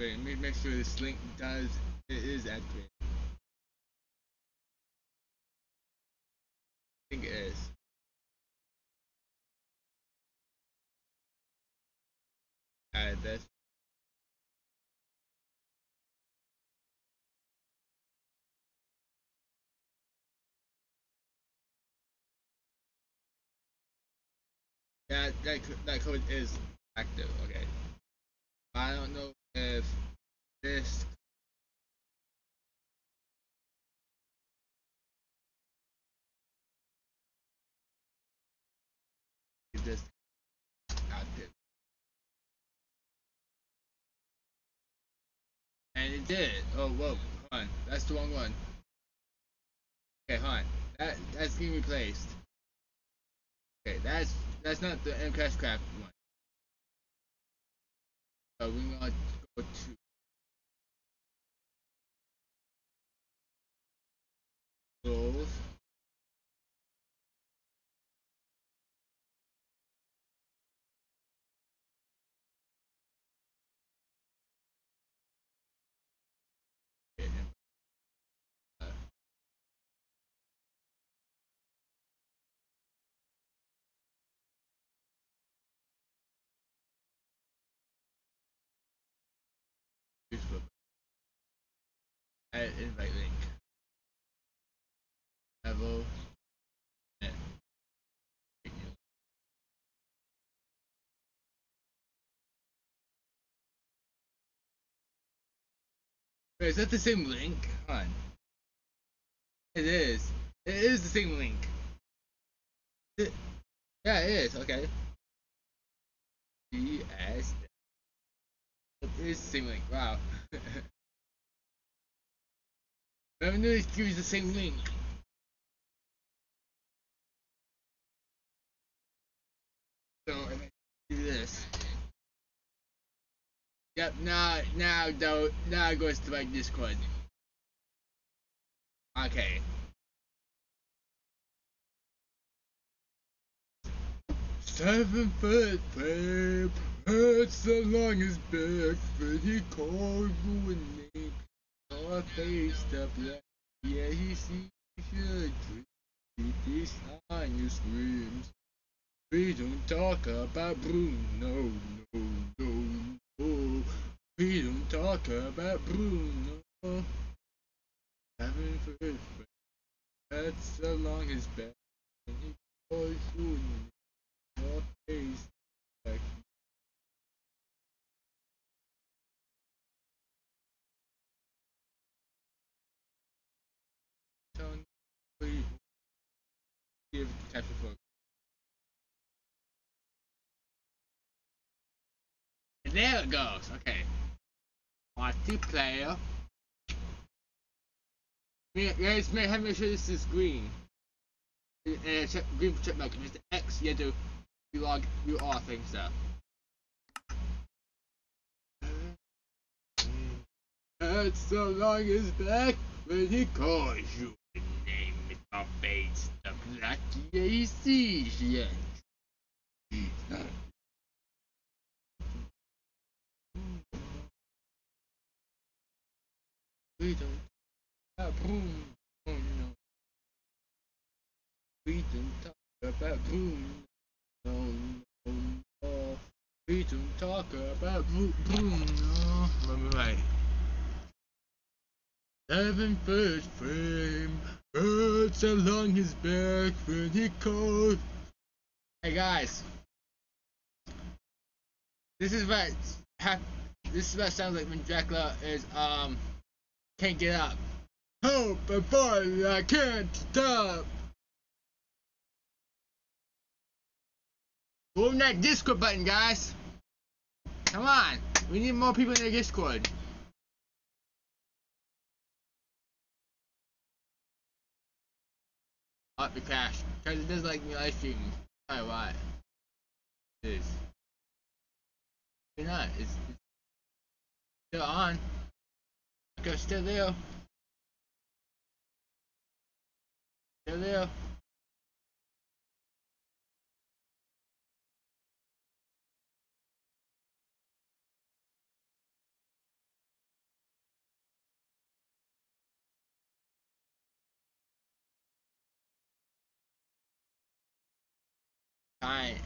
wait, let make sure this link does it is accurate. I think it is. Add this. Yeah, that that code is active. Okay. I don't know active. And it did. Oh whoa, hold on. That's the wrong one. Okay, hold on. That that's being replaced. Okay, that's that's not the MCrashCraft one. So we're gonna go to goals. Invite link. Level. Wait, is that the same link? On. It is. It is the same link. It, yeah, it is. Okay. ES. It is the same link. Wow. I knew it gives the same link. So I'm do this. Yep. Now, now, now it goes to my Discord. Okay. Seven foot frame hurts the longest back when he called Your face the black, yeah he sees your dream. This on your screams. We don't talk about Bruno, no, no, no. We don't talk about Bruno. Seven foot frame hurts the longest back when he calls you. Your face back. Tony, give capture for. And there it goes. Okay. Multiplayer. Guys, may have make sure this is green. Uh, check, green for check mark. If it's the X, you do. You are you are things so. That's so long as back when he calls you the name face the black yeah. We don't have room, oh no. We don't talk about Bruno, no, no, no. We don't talk about Bru- Bruno. Right, right. Seven foot frame, birds along his back when he calls. Hey guys, this is what This is what sounds like when Dracula is um can't get up. Help! I'm falling, I can't stop. Go on that Discord button, guys. Come on, we need more people in the Discord. Up the crash because it does like me live streaming. Alright, why? It is. You're not. It's, it's still on. Okay, still there. Still there.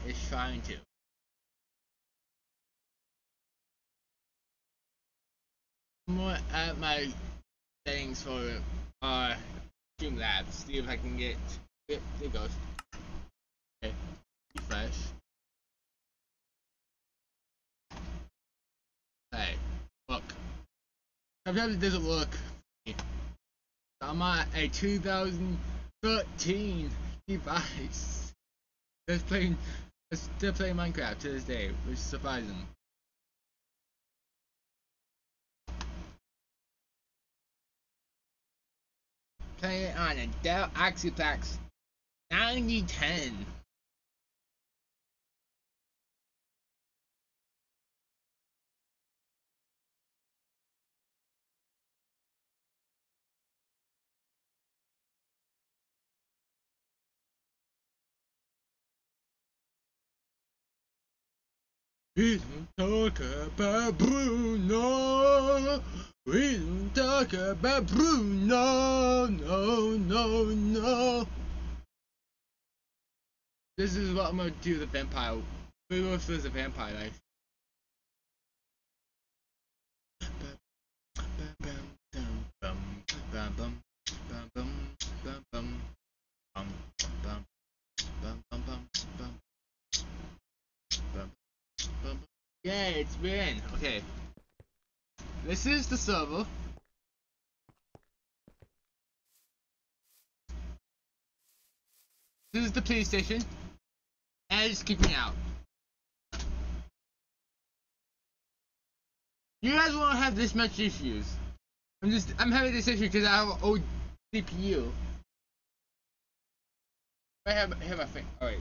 Is trying to. More at my settings for uh Streamlabs. See if I can get it. There it goes. Okay, refresh. Hey, look. Sometimes it doesn't look. I'm on a 2013 device that's playing, that's still playing Minecraft to this day, which is surprising. Playing it on a Dell OptiPlex 9010. We don't talk about Bruno. We don't talk about Bruno. No, no, no. This is what I'm gonna do the vampire. We will feel the vampire life. Yeah, it's been okay. This is the server. This is the PlayStation. And it's kicking out. You guys won't have this much issues. I'm just I'm having this issue because I have an old CPU. I have I have a thing. Alright.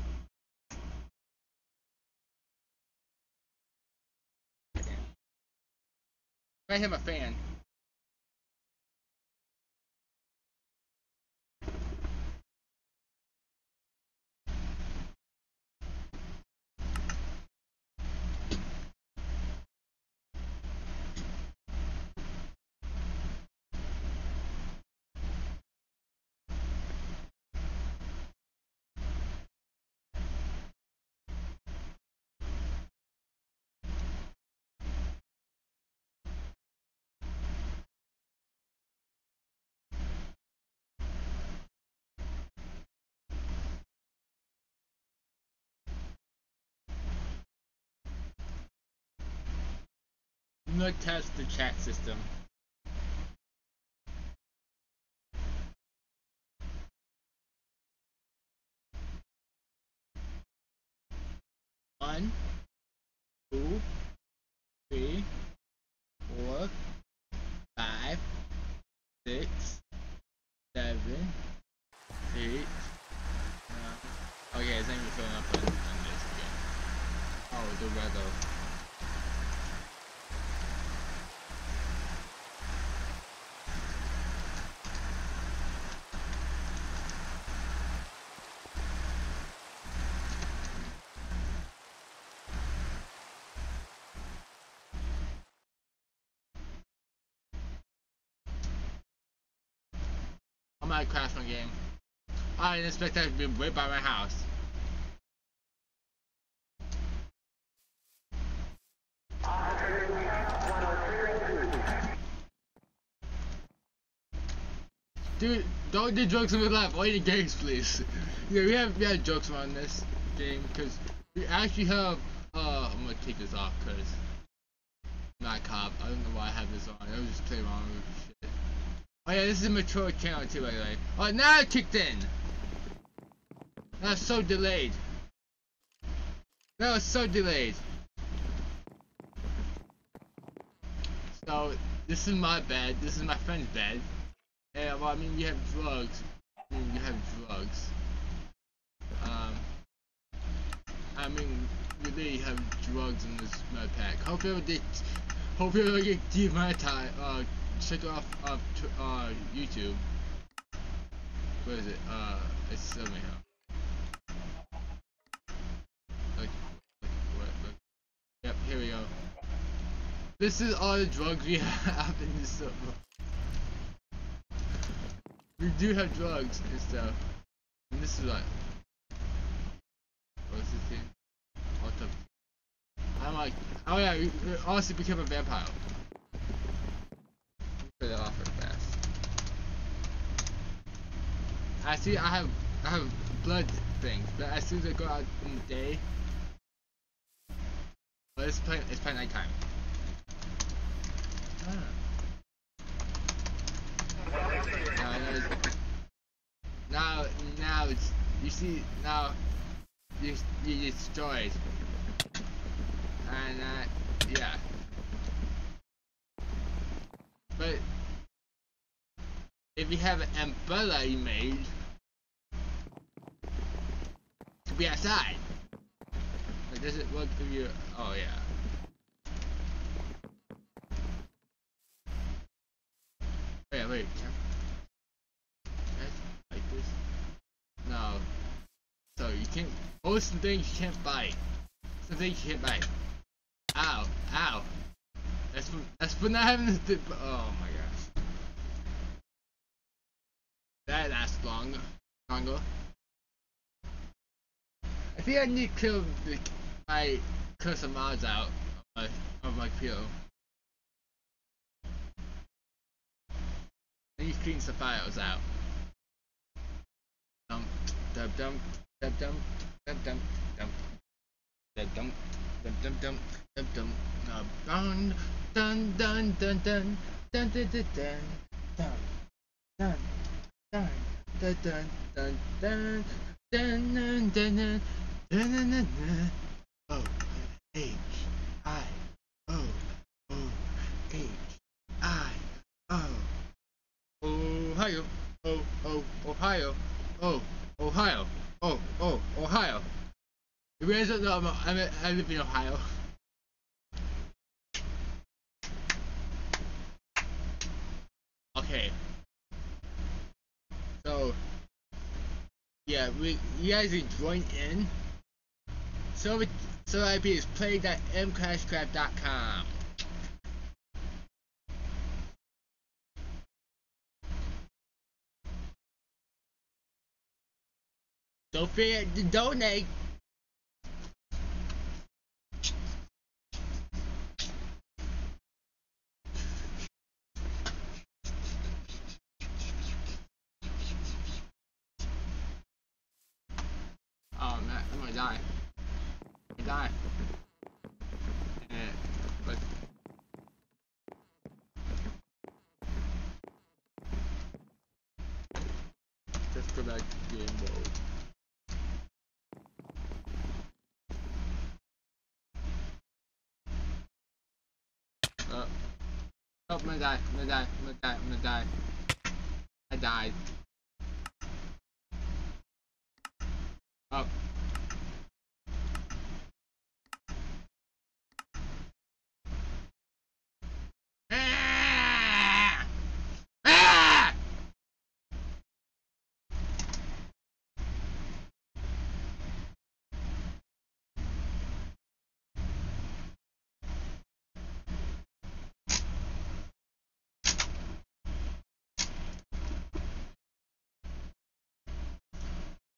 I have a fan. Gonna test the chat system. One, two, three, four, five, six, seven, eight, nine. Okay, it's not even filling up on, on this again. Oh, the weather. My game. I didn't expect that to be right by my house. Dude, don't do jokes in real life. Only the games, please. yeah, we have we have jokes around this game because we actually have. Uh, I'm gonna take this off because not cop. I don't know why I have this on. I was just playing around with shit. Oh yeah, this is a mature channel too, by the way. Oh, now it kicked in. That was so delayed. That was so delayed. So this is my bed. This is my friend's bed. Yeah, well, I mean, you have drugs. I mean, you have drugs. Um, I mean, you have drugs in this modpack. Hope you ever get, hope you ever get demonetized. Uh, check off uh, uh YouTube. What is it? Uh, it's me, huh? Like, what? Yep, here we go. This is all the drugs we have in this server. We do have drugs and stuff. And this is like. What's 16. Or top I'm like, oh yeah, also become a vampire. Put it off real fast. I see. I have, I have blood things, but as soon as I go out in the day, well, it's play, it's play nighttime. Ah. Now, now, now it's you see now you you destroyed, and uh, yeah. But if you have an umbrella image, to be outside. Like, does it work for you? Oh yeah. Oh, wait, wait. Can, can like this? No. So you can't. Oh, of the things you can't bite. Some things you can't bite. Ow! Ow! That's for that's for not having the. Oh my gosh. That lasts long, longer. I think I need to kill the my some mods out of my of my kill. I need to clean some files out. Dum dum dum dum dum dum dum dum dum dum dum dum dum dum dum dum dun dun dun dun dun dun dun dun dun dun O H I O O H I O Ohio Oh Oh Ohio Oh Ohio Oh Oh Ohio. You guys don't I'm, I'm, I live in Ohio Okay so yeah, we you guys can join in. So so IP is play.mcrashcraft.com. Don't forget to donate. that game mode. Uh, oh, gonna die! I'm gonna die! I died. Oh.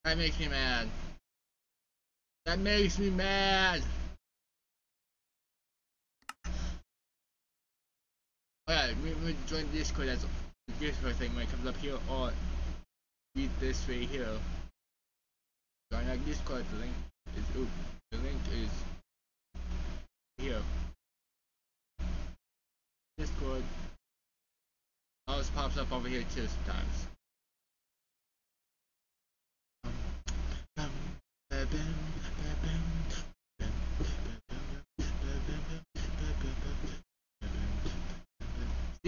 That makes me mad. That makes me mad. Alright, we we join Discord as the Discord thing when it comes up here or read this right here. Join our Discord, the link is oop. The link is here. Discord. Always pops up over here too sometimes.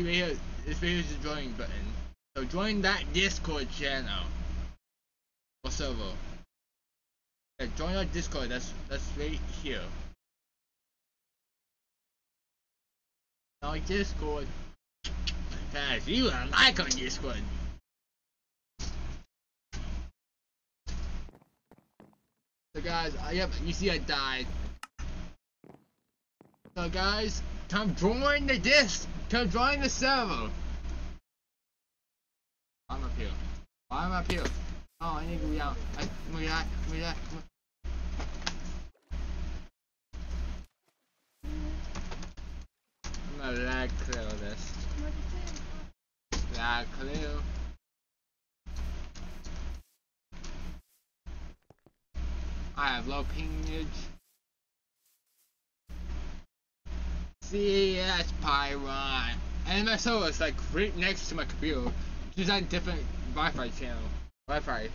Here, this here is the join button. So join that Discord channel or server. Yeah, join our Discord. That's that's right here. Our Discord. Guys, you are like on Discord. So guys, I, yep, you see I died. So guys, Come join the disk. Come join the server. I'm up here. I'm up here. Oh, I need to be out. I'm gonna out. Move out. Move. I'm gonna lag clear this. Lag clear. I have low pingage. CS Pyron. And my soul is like right next to my computer. A different Wi-Fi channel. Wi-Fi